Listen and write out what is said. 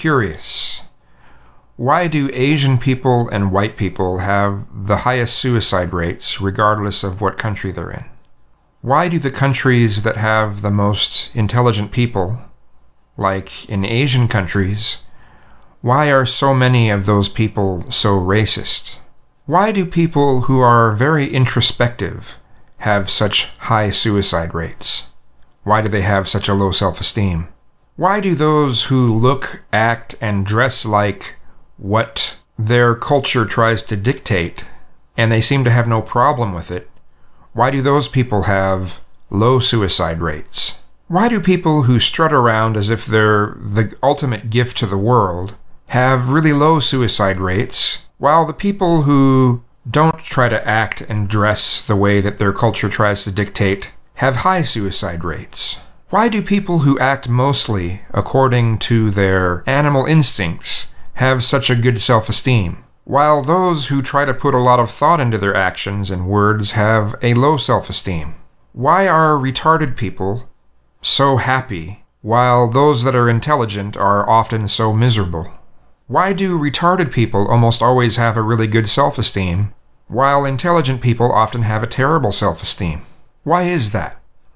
curious. Why do Asian people and white people have the highest suicide rates regardless of what country they're in? Why do the countries that have the most intelligent people, like in Asian countries, why are so many of those people so racist? Why do people who are very introspective have such high suicide rates? Why do they have such a low self esteem? Why do those who look, act, and dress like what their culture tries to dictate, and they seem to have no problem with it, why do those people have low suicide rates? Why do people who strut around as if they're the ultimate gift to the world have really low suicide rates, while the people who don't try to act and dress the way that their culture tries to dictate have high suicide rates? Why do people who act mostly according to their animal instincts have such a good self esteem? While those who try to put a lot of thought into their actions and words have a low self esteem? Why are retarded people so happy while those that are intelligent are often so miserable? Why do retarded people almost always have a really good self esteem while intelligent people often have a terrible self esteem? Why is that?